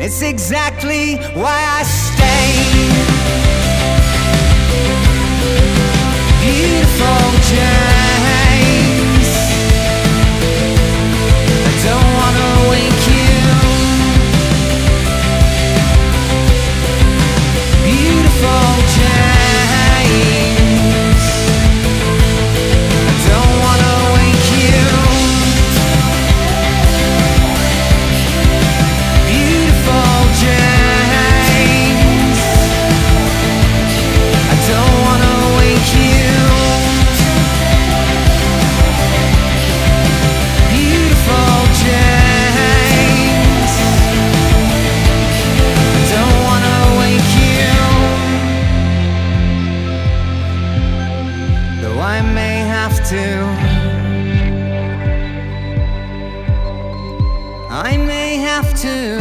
And it's exactly why I stay. I may have to.